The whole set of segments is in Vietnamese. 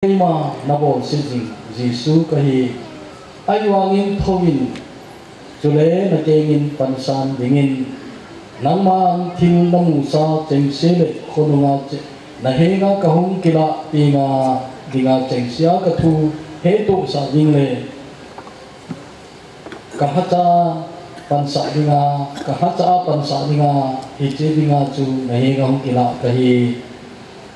ma nabo sijing jisu kahi. Aiwangin thowin chule na kengin pansan dingin nangma thil namu sa chengsele khonunga na henga kahung kila tinga dinga chengsia ka thu, he to sa jingle kahacha pansa dinga kahacha pansa dinga hiche dinga chu, na henga hung kila kahi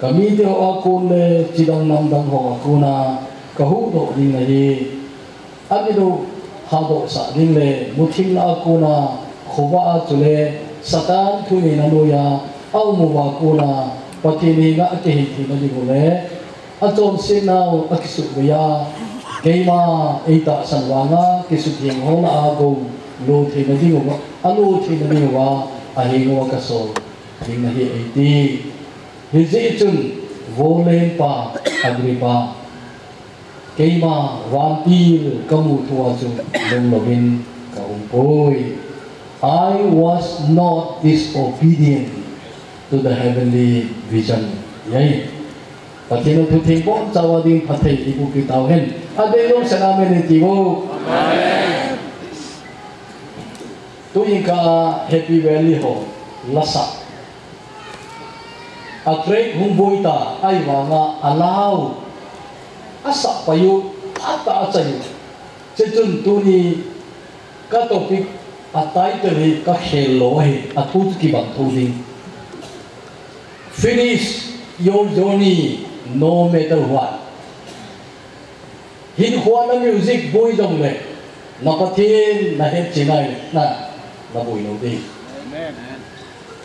kami te o ko le chi dong nong dong ho ko na ka hu do ni na ye a bi do ha do sa ni le mu thim la ko na kho ba chu le satan thu ni na lo ya au mu ba ko na pa ti ni ga a te hi ti na di ko le a chom se na o a ki su ba ya ke ma e ta san wa na ki su ti ho na a go lo thi na di ko ba a lo thi na di ko ba a hi go ka so ni na hi e ti hizi vô lên pa agripa keima vampir kamu thua chu lung lovin ka umpoi I was not disobedient to the heavenly vision. Yai patino thu thing bon chawa ding pathai ibu ki tau hen ade long saname ni tiwo amen tu inka happy valley ho lasa a great ta, ai wanga allow asa chay ata chun tu ni ka topic, a title hi ka hello he atu ki bang thudi finish your journey, no matter what. Hin hoa na music boy dong le na pathin na het này, na na boy no ding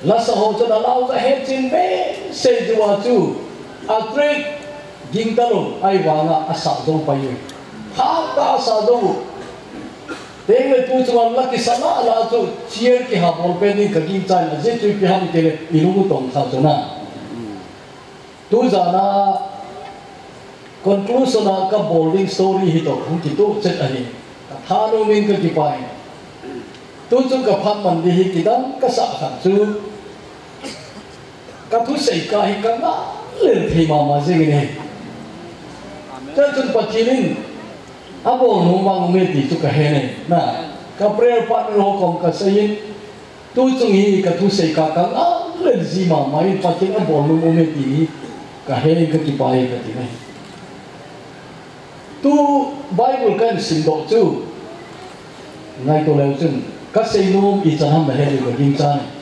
la sa ho cho na lao ka het chin be se ju wa chu. A trick ging ta lo ai wa nga a sa do pa yu ha ta sa do teng le tu chu la ki sa na la chu chier ki ha bol pe ni ka ging chai na je chu ki ha mi te le i lu tong sa chu na tu za na conclusion na ka bolding story hi to hung ki tu hi ani ka tha no min ka ki pai tu chu ka phan man di hi ki dan ka sa khan chu ka thu sei ka hi ka na le thi ma ma je ni cha chun pa chinin abo nu ma ngu me ti chu ka he ne na ka prayer partner ho kom ka sayin tu chung hi ka thu sei ka ka na le ji ma mai pa chin abo nu mu me ti ka he ka ki pa ka mai tu bible kan sim do chu ngai to leu chun ka sei nu i cha ham he le ko ding cha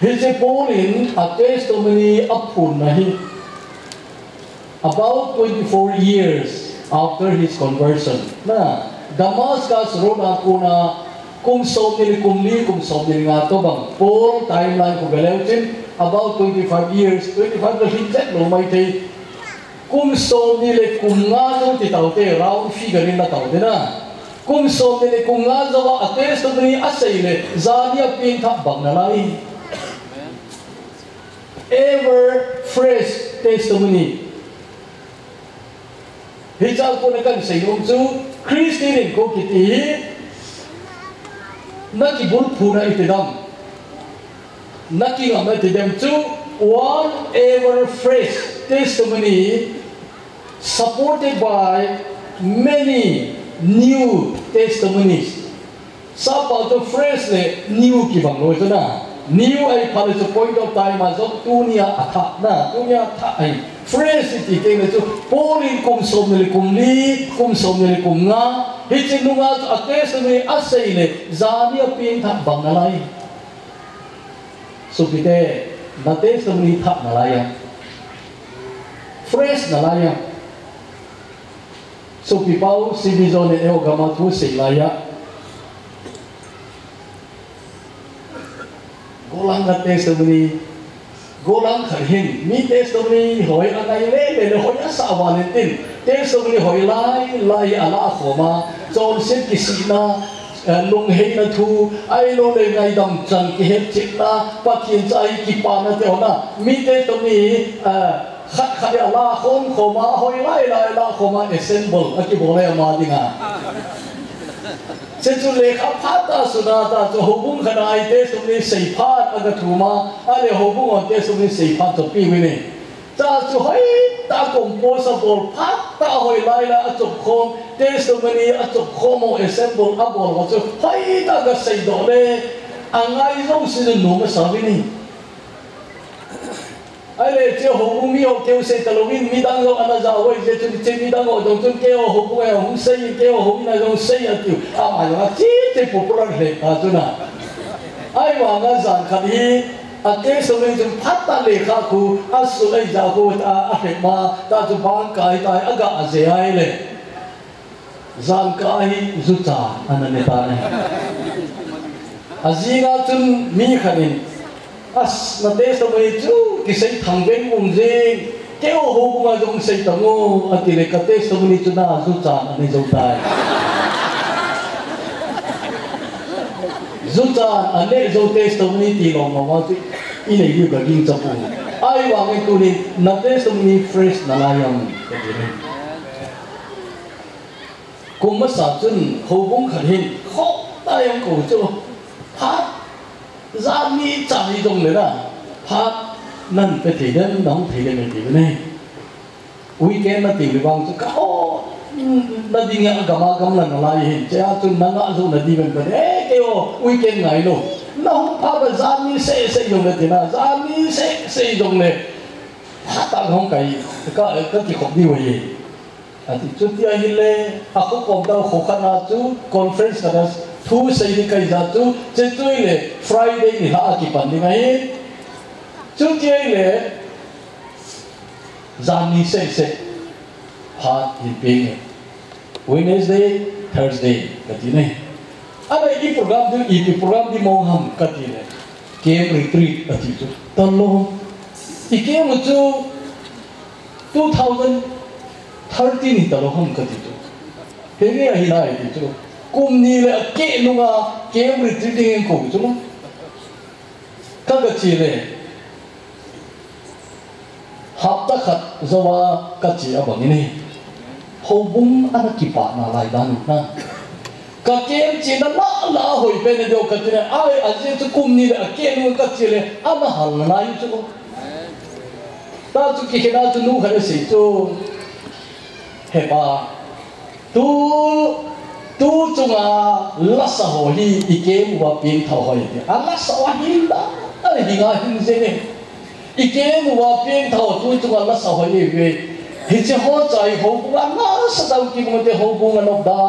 His opponent attached to many Apunahi about 24 years after his conversion. Na, Damascus road apuna kung sob nili kumli, kung sob nili nga to bang full timeline ko galewtin about 25 years, 25 na hindi no may tay kung sob nili kung nga to titawte, round fi ganin na tawte na. Kung sob nili kung nga zawa ates to ni asay le, zani apin tapbag na lain. Ever fresh testimony. Hijau ko na kan sa iyong su, Kristi rin ko kiti, nakibul po na itidam. Nakingam na itidam su, one ever fresh testimony supported by many new testimonies. Sa pa to fresh le new kibang lo ito na. New ai pale to point of time mà zo tunia atha na tunia tha ai phrase ti ke ne chu polin kum som ne kum li, kum som ne kum nga hi chin nu nga ate se ne asai ne zani a thật tha, bang na lai. So, pite na te se ni tha, na lai. Phrase so pipau si bi zo ne e o gama tu lai golang ka testimony golang kharhin mi testimony hoi anai le le le hoi asa valentin testimony hoi lai lai ala khoma chon sit ki sina lung hei na thu ai lo le ngai dam chan ki het chik na pathin chai ki pa na te ona mi testimony khat khat ala khom khoma hoi lai lai la khoma assemble aki bole ma dinga seculeka phata sunata to hobung khana ite sumni seiphat aga thuma ale hobung ate sumni seiphat to pi wini ta chu hai ta composable phat ta hoi laila achok khom te sumni achok khomo assemble abol wa chu hai ta ga sei do le angai zo sin no ma sa wini ai lệ chiều hồ bung mi hồ kêu xây tàu mi đang lo anh ra vậy giờ chúng chơi mi đang ngồi trong chúng kêu hồ bung ấy hồ xây kêu hồ mi trong xây à tiêu à mà chỉ chỉ phụ phụ ra lệ na à. ai mà ngã giang khát hi à cái số mình chúng phát ta lệ khá khu à số ấy ra khu ta a hệ ma ta chúng bán cái ta à gà à dễ ai lệ. Giang cái rút cha anh này ta này à gì ngã chúng mi khanin as na te sa chú, chu ki sei thang ben mung je ke o ho bu ma jong sei ta ngo ati le ka te sa ni chu na zu cha na zo tai zu cha ane zo te sa ni ti lo ma ma chu i nei yu ka ging cha pu ai wa ngai tu ni na te sa ni fresh na la yang cùng mất sản chân hầu bông khẩn hình khó ta ông cổ cho? Hát ra mi chẳng đi dùng nữa là phát nên phải thì đến, đóng thì đến thì bên này. Weekend nó tìm vòng cho cao nó đi ngang cả ba cầm lần lại hiện cha chúng nó ngã xuống là đi bên bên. Ấy kêu weekend ngày luôn. Nó không phá mà ra mi sẽ sẽ dùng được thì nào ra mi sẽ sẽ dùng này ta không cái cái cái gì không đi vậy à thì chút đi anh lên à hile còn đâu khó khăn na chu conference là thu xây đi cái đó tu chế tôi lệ Friday thì ha kịp bản đi ngay chúng chế lệ giảm đi xây xây hard in pain Wednesday Thursday cái gì này अब ये प्रोग्राम जो ये प्रोग्राम दी मो हम कती है केम रिट्रीट अति तो तल्लो इके मुचो 2013 तलो हम कती तो तेरे अहिला है तो ka titu pege a hina ai titu kum ni le ke lunga kem retreating ko chu no ka ga chi le hapta khat zawa ka chi a bang ni ho bum ana ki pa na lai dan na ka kem chi na. La la hoi pe ne do ka ti này ai a je chu kum ni le ke lunga ka chi le ana hal na yu chu ta chu ki chú chu nu khare sei chu hepa tu tu chung à lá sa hồ hi ý kế mua biến thầu hồi thì à lá sa hoa hi lá ai đi ngay hình gì này ý kế mua biến thầu tu chung à lá sa hồ hi về thì chỉ hỗ trợ hỗ cung à lá sa đâu kia mà thì hỗ cung à nó đa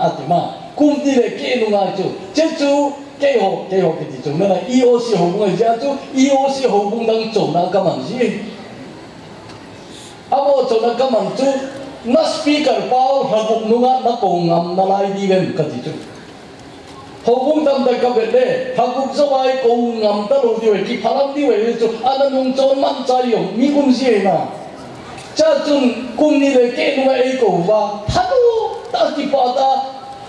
à thì mà cung đi lại kia nó ngay chú chứ chú cái hồ cái hồ cái gì chú nên là IOC hỗ cung à chứ chú IOC hỗ cung đang chủ đang cái mảng gì à bộ chủ đang cái mảng chú na speaker pau rabuk nunga na ko ngam na lai di ven ka ti chu hobung tam da ka bele habuk zo ai ko ngam ta lo di we ki phalam di we chu ana nung chon man cha yo mi kum si na cha chun kum ni le ke ai cầu ko wa thanu ta ki pa ta.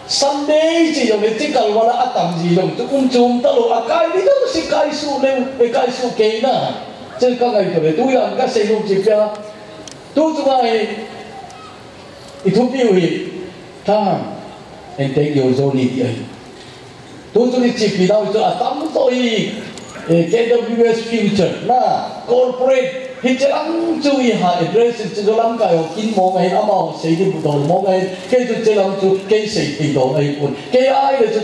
Sunday chỉ dùng để chỉ cần vào là ăn tầm gì dùng cho cũng chung ta lo à cái đi đâu sẽ cái số lên cái cái số kế nè chứ các ngày tuổi tôi làm các xây dựng chỉ cho tôi chúng ai itu ta tam ente yo zoni ti ai tu tu ni chipi dau tu atam to i KWS future na corporate hi chelang chu i ha address chu lam ka yo kin mo ngai ama sei di bu do mo ngai ke chu chelang chu ke sei ti do ai un ke ai le chu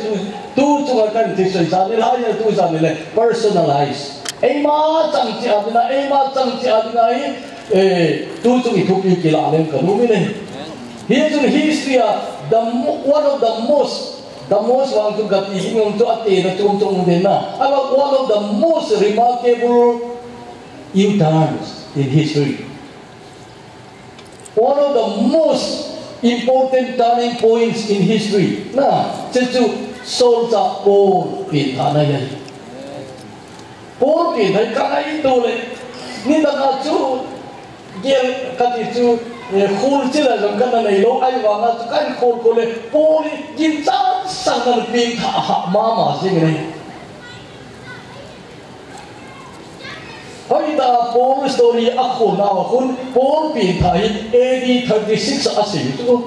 tu chu ka kan ti sei sa ni la ya tu sa ni le personalize ai ma chang chi adina ai ma chang chi adina ai eh tu chu i thu pi ki la len ka nu mi ne Here's in history, the one of the most, the most one to get yung to ate na tung tung din na. About one of the most remarkable U-turns in history. One of the most important turning points in history. Na, chichu solza Paul pinta na yan. Paul pinta kana ito le. Ni na ka chu, gel kati chu khul chỉ là dùng cái này lâu ai vào ngã cái khul khul này bố đi, nhìn cha sang cái pin thả hạ ma mà gì này? Hoi ta Paul story a khul nào khul Paul pin thả AD 36 a sĩ tu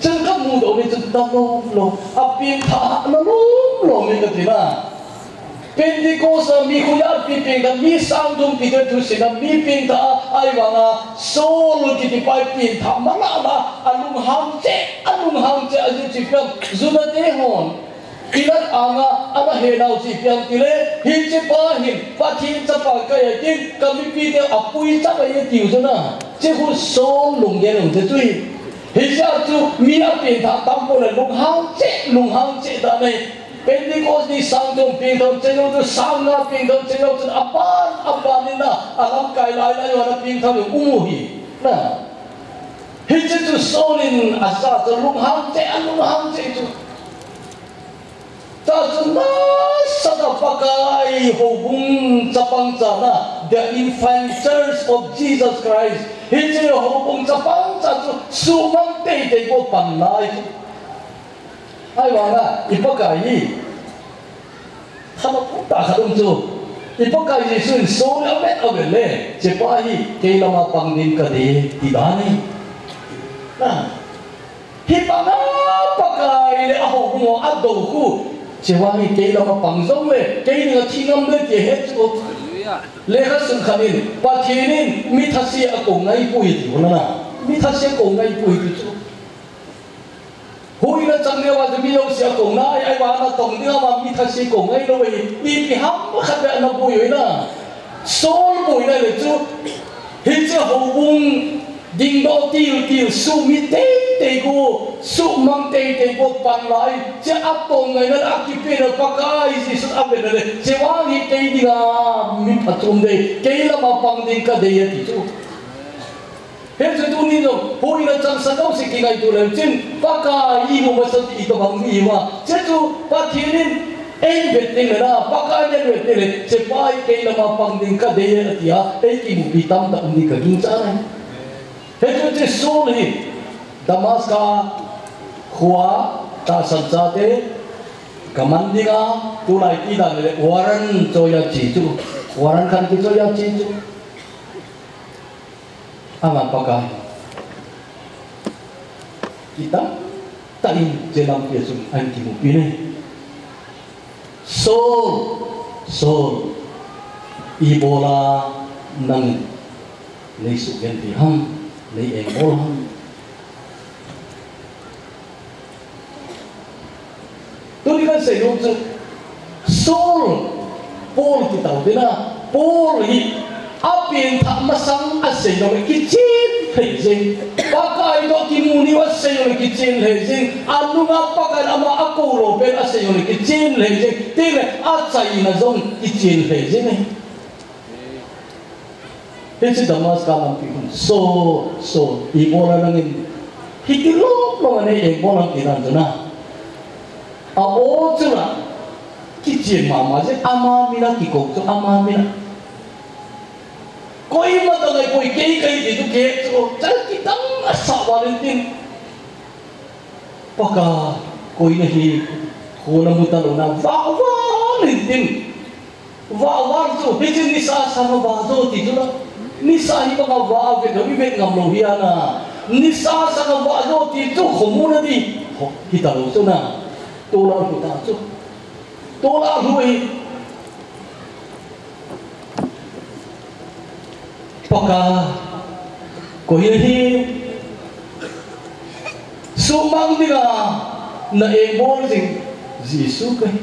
chân các mù đồ này chân tâm lo lo à pin thả nó lo lo mình cái gì mà 벤디고사 미구야 비핑다 미쌍둥 비들투시다 미핑다 아이와나 소울 기디바이 빈다 말라나 알룽항제 알룽항제 아주 지평 주나대혼. 이런 아가 아마 해나오지 병길에 힘집어 힘 파티 잡아 가야긴 감비피데 아뿌이 잡아야 디우잖아. 제후 소울 농계는 대주이? 해자주 미야 빈다 담보는 룽항제 룽항제다네 Pentecost ni sang tuan pindam cenyong tu sang na pindam tu apa apa ni na alam kai lai lai wala pindam yang umuhi. Na hijit tu solin asa tu lung hang te an lung te tu. Ta tu na sada pakai hobung capang cana the inventors of Jesus Christ. Hijit hobung capang cana tu sumang te te ko panai tu. Su mang te te ko pan lai tu ai wa na ipakai hi ha ma pu ta kha dum chu ipakai ji sun so la met a le che pa hi ke la ma pang din ka de ti da ni na hi pa na pakai le a ho mo a do ku che wa hi ke la ma pang zong le ke ni ga thi ngam le ke he chu le kha sun khanin pa thinin mi thasi a ko ngai pu hi ti na mi thasi ko ngai pu hi chu hui na chang ne wa de mi lo sia ko na ai wa na tong ne wa mi tha si ko ngai lo wi mi mi ham ma khat ba na bu yoi na sol bu na le chu hi chu ho bung ding do tiêu tiêu su mi te te go su mang te te go pan lai che ap po ngai na ap ki pe na pa kai si su ap na le che wa ni te dinga mi phatum de ke la ma pang ding ka de ya ti chu Hepsi tu ni no, hoi na cham sa kau sik kingai tu lem chin, paka i mo masat i to bang i ma, chetu pa thienin en vet ni na, paka jen vet ni le, se pai kei na ma pang ding ka deye na tia, ei ki mu pi tam ta ni ka ging cha na. Hetu te sol hi, damas ka khua ta san cha te, kamandinga tu lai ti da le waran cho ya chi chu, waran kan ki cho ya chi chu. Hangat apakah kita tahin jelang Yesus anti mupine. So, so ibola ng nei su gen ti ham nei eng bol ham Tuli kan sa yung Saul, Paul kita, di na, Paul, apin tak masang asai dong kicin hejing pakai dok kimuni asai dong kicin hejing anu ngapakan ama aku robel asai dong kicin hejing tile asai na zong kicin hejing Heci damas kalam pikun so so ibola nangin hitilop lo ane ibola kiran jana a o jana kicin mama je ama mina kikok tu ama mina कोई मत अगर कोई कई कई दे तो के तो चल की तंग असा वालेंटिन पका कोई नहीं खोना मुता लोना वा वालेंटिन वा वा तो हिज निसा sama bazo ti tu na nisa hi ba wa ke do be ngam lo hi ana nisa sama bazo ti tu khomu na di hi ta lo so na to la hu paka ko hi. Hi sumang dinga na e bol sing Jisu kai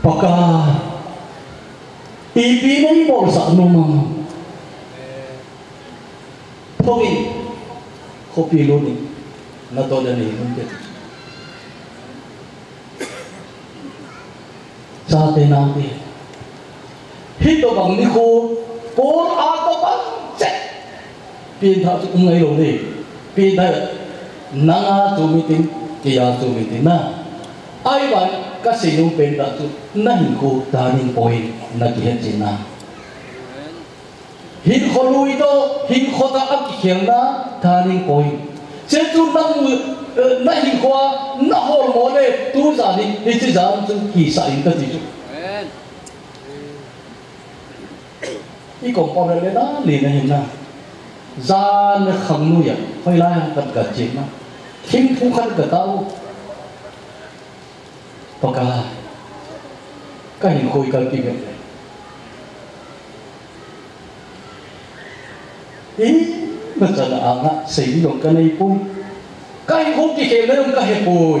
paka ipi na i bol sa numang Pogi kopi lo ni na to na ni mun sa te nào hít vào bằng đi khô bốn a to bắn chết. Biên thảo cũng ngay lâu đi. Biên thảo nang a tu mi tin kia tu mi tin na. Ai bạn các sử dụng bên đó tu na hình khô ta hình point na kia trên na. Hình khô lui đó hình khô ta áp khieng na ta hình point chế tu năng na hình khô na hồ mồ này tu giả đi hình chỉ giả tu kỳ sa hình cái gì tu i kom pa le na li na him na zan kham nu ya phai lai han kat ka chi na thim thu khan tao pa ka ka hin cái ka ki mek ý mà cho là anga sei ni dong ka nei pui ka hin khoi ki ke le dong ka he pui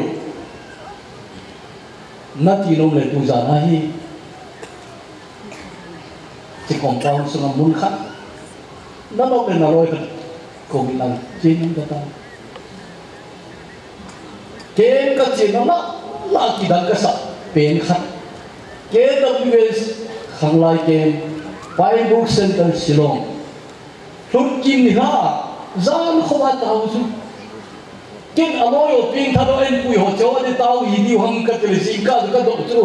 na tu za chỉ còn con sự muốn khắc nó đâu bên nào thật. Cùng là làm chính cho ta cái cái chuyện nó là chỉ đặt cái sắc bên khác cái WS khang lai cái Bible Center Silong lúc kim ni ha gian không ai tao chứ. Cái anh nói ở bên thằng anh bùi họ cho anh tao ý đi hăng cái cái gì cả, cái độ chứ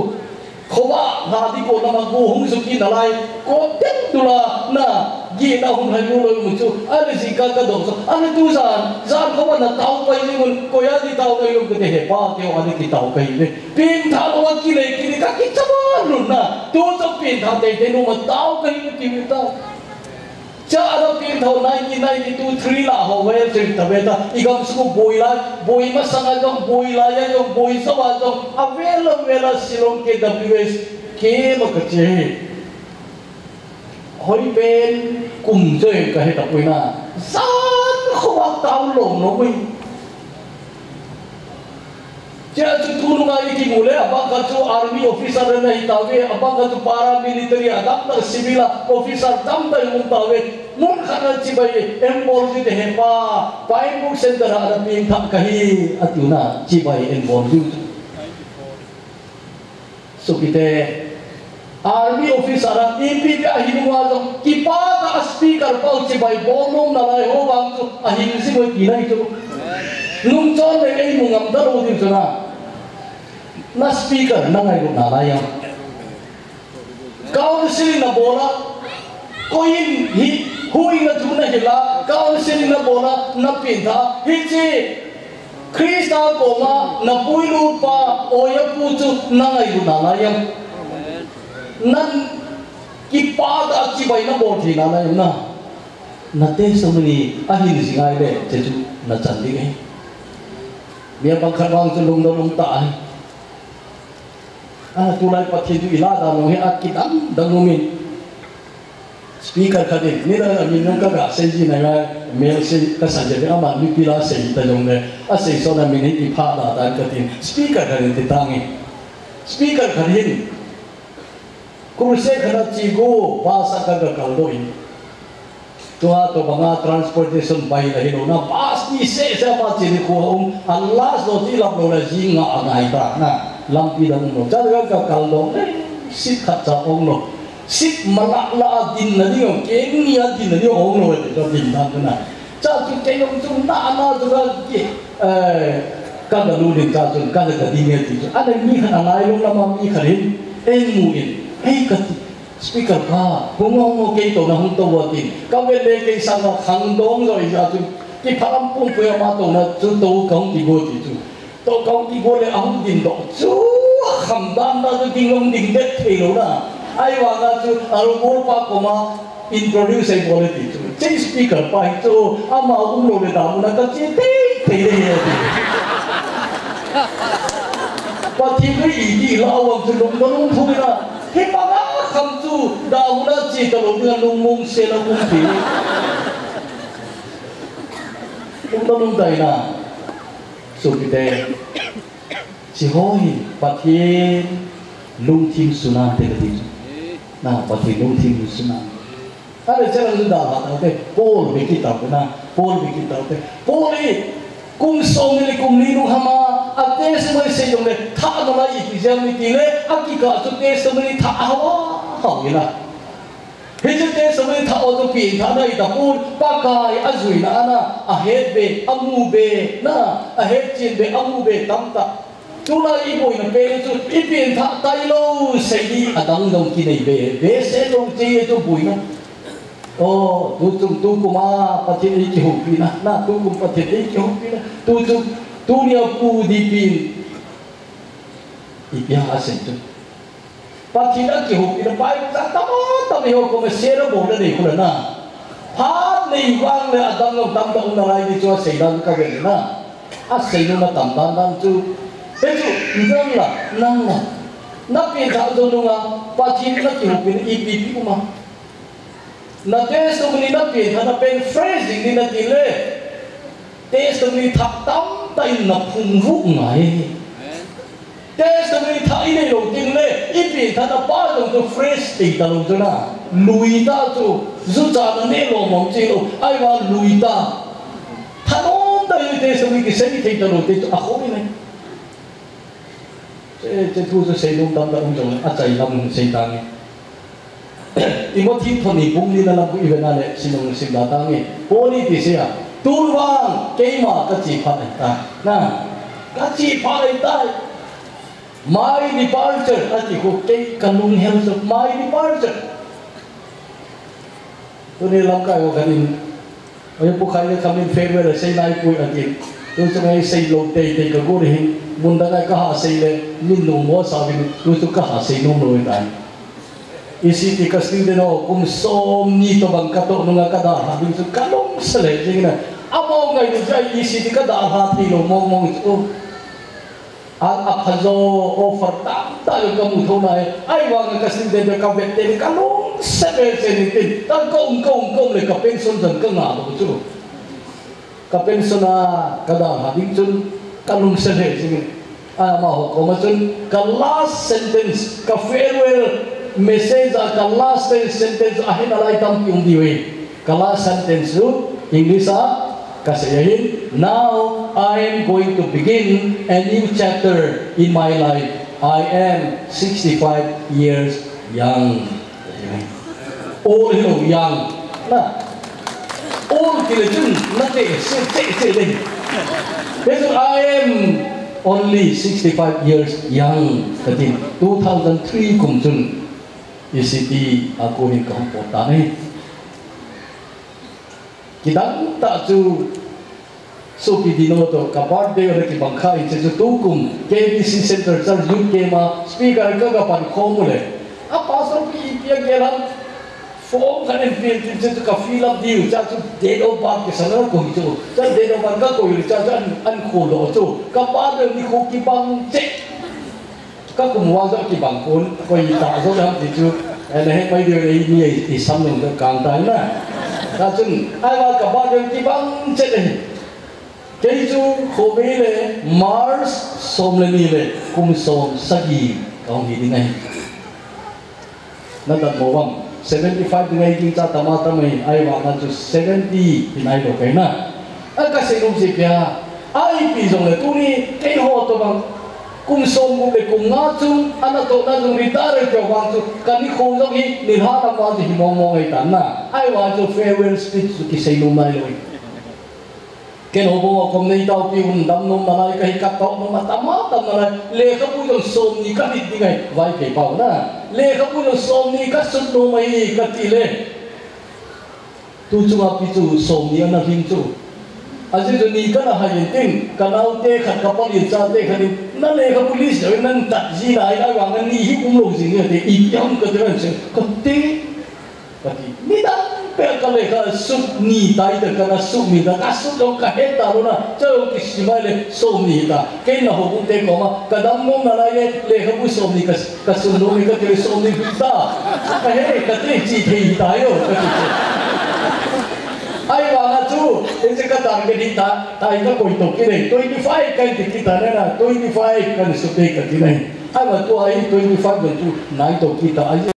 khoa à ngà đi bộ nằm cô không sụp kia lại cô tiếc tu là na gì na không hay mua lời một chút anh gì cả cái số anh tu giàn giàn không anh tàu bay đi mình cô anh đi tàu bay luôn cái hệ ba kêu anh đi tao cái này bên thằng nó kia này kia này cái cái chấp luôn na tu chấp pin thằng đây đây nó mà tao cái cái tàu cha ada pin thau nai ki nai ki tu three la ho we chim ta be ta igam su boi la boi ma sanga jong boi la ya jong boi sa wa jong a ve la ve la silong ke ws ke ma ka che hoi ben kum je ka he ta poi na san kho wa tao long no wi Kaya itimule apakah tu army officer na hitawe apakah tu para military adak na sibila officer tamta yung tawe mun kanan cibai emboldi de hepa pain book center ada min tak kahi atuna cibai emboldi so kita army officer ada impi ka hinwa jong kipa ka speaker pau cibai bolom na lai ho bang tu ahin si mo kinai tu nung chon de ei mungam daro din sana na speaker na ngai na la yang council na bola koin hi hui na tu na hila council na bola na pinta hi chi? Krista koma na puilu pa oya putu na ngai na la yang nan ki pa da chi bai na bo thi na la na na te so ni ahin singai le che chu na chan di ngai Biar bangkat wang tu lung lung tak. Ah, tu tunai pati itu ilah dah nuhe akidam dalumin. Speaker kadeh ni dah amin yang kagak senji naga mail sen kesanjat lah, ah, lah, ni amat ni pila senji tajong ni. Asyik so nama ni ipah dah dah kadeh. Speaker kadeh titangi. Speaker kadeh ni. Kursi kena cigo bahasa kagak kaldoi. Tuha to banga transportation by dah hilu. Nampas ni se siapa cini kuah um Allah so tiap lola jinga agai tak. na. Lam pi dang no cha ga ka kal lo sit khat cha ong no sit mala la din na ni ong ke ni a din na ni ong no de to din ta na cha tu ke yong tu na na du ga ki eh ka da lu ni cha tu ka da di ne ti a da mi khan angai lo la ma mi kharin en mu in ei ka ti speaker ka hungong mo ke to na hung to wa tin ka ve le ke sang na khang dong rồi ya tu ki pharam pum pu ya ma to na chu to kong ti go ti chu 都讲伫我的红面落主啊，含蛋那就地方认得退路啦。哎话那就阿罗我爸讲嘛，introduce 我的地主，这 speaker 拜主，阿妈我罗的大木那个接地退的呀。我听个异地老王就弄个弄出来了，嘿爸爸含住大木那接到龙个龙梦些了梦皮，弄到弄在那。 สุกิเตสิโหหิปะเทนลุงทิมสุนาเตกตินะปะเทนลุงทิมสุนาอะไรเจ้าลุงดาบาตเตโพลบิกิตาเตนะโพลบิกิตาเตโพลีกุมสงเลยกุมลีนุฮามาอัตเตสมัยเสยงเลยถ้าอะไรอีกจะมีตีเลยอักิกาสุเตสมัยถ้าเอาเอาอย่างนั้น pi tha dai da pun pa kai a zui na à ana a het be a mu be na a het chin be a mu về tam ta tu la i bồi nằm về chu i pi tha tay lâu se đi, à, a đăng đồng ki này về về sẽ lo chi chu bồi na oh tu tu tu phát triển ni ki hu na na tu cũng phát triển ni ki hu na. Tu tu tu nhiều pu đi pin ipia asen sinh pati na ki hu na pai ta ta ta mi ho ko me se ra bo na ni ku na pa ni wang le adam lo tam động na lai ni cho se dan ka ge na a se no na tam dan dan tu he tu nang la nang la na pin tha zo nunga pa thi na ki pin i pi pi kuma na testimony na pin tha na pen phrasing ni na ti le testimony thak tam ta in na phung vu ngai testimony tha i nei lo ting le i pin tha na pa zo to phrase ti ta lo na lui ta chu zu cha na ne lo mong chi lo ai wa lui ta tha non ta i testimony ki se ni ti ta lo ti a kho ni 这这都是谁弄当的那种啊，在他们谁当的？因为听托尼公里那那不一个那嘞，是弄谁当当的？玻璃底下，都往给嘛个几拍来带，那个几拍来带。 My departure, ati ko kay kanung health of my departure. Ito nilang kayo kanin. Ayun po kaya kami farewell sa inay po atin. Doon sa ngay say low tay tay kagurihin. Munda ngay kahasay le. Minno mo sabi ni. Doon sa kahasay nung loy tayo. Isiti kasing din ako kung som nito bang kato nung nga kada. Habing sa kalong sa le. Sige na. Amo ngay doon sa isiti kada hati lo mong mong ito. Ang akalo, offer, tayo ka mong lah, eh. naik. Ayah wag nga kasing dito ka bete. Kanong sa bete Tagkaungkaungkaung na kapensyon dan ka nga. Kapensyon na kadama. Dito, kanong sa sini, Ah, maho ko. macam. ka last sentence, ka farewell message, ah, ka last sentence, ahinalay tam yung diwe. Ka last sentence, English, ah, yakin. Now i am going to begin a new chapter in my life i am 65 years young old young na all diligent, nothing. Yes, I am only 65 years young. Katin, 2003 kung ako ni kahampotan eh. Kitang ta chu so pi dino to kapar de ore ki bangkha i tu tukum KBC Center chal UK ma speaker ka ka pan khomule. A pastor pi pia gelam form kan en fill till situ ka fill up diu cha chu date of birth ke sana ko chu. Cha date of birth ka ko yu cha cha an ko lo chu. Ka pa de ni ko ki bang che. Ka ku mo wa ki bang kun ko yi ta rất da ti chu. En he mai de ni ni i sam nong ka kang tai na ta chun, ai wa ka ba de ki bang che de cái chú khổ bế lệ Mars xôm lên đi lệ cùng xôm sắc gì còn gì đi này nó đặt bộ vòng 75 dengan kita tama-tama ay wala to 70 pinay lo kay na. Ang kasi nung si Pia, ay pisong na tuni, kay ho to bang kung som mo le kung nga chung ana to na chung retire ko wang to kani ko lo hi ni ha ta wa ji mo mo ay tan na ay wa to farewell speech to kisay no mai lo cái nô bo không nên tao pi un đâm nom na lai kai kat to no ma ta ma tam na lai le ka pu jong som ni ka dit ni ngai vai ke pau na le ka pu jong som ni ka sut no mai cắt ti lê. Tu chung áp pi chu som ni na hin chu aje jo ni ka na ha yin tin. Ka nào tê, khát ka pa yin cha tê, khát đi. Nó lê các bụi lý tat ji lai lai wa ngan ni hi kum lo ji ni te i yam ka te ran se ka te ka ti ni da pe ka le ni dai de ka na ni da ka su ka he ta. Lo na cho ki si le so ni da ke na ho te ko ma ka mong na lai le ka bu ni ka ka no mi ka te ni da ka he ka te ji te da yo ka ti ai wa nga chu in se ka tar ke din ta. Ta i ka koi to ki nei 25 ka ti ki ta na 25 ka su te ka ti nei ai wa tu ai 25 tu. Nai to ki ta ai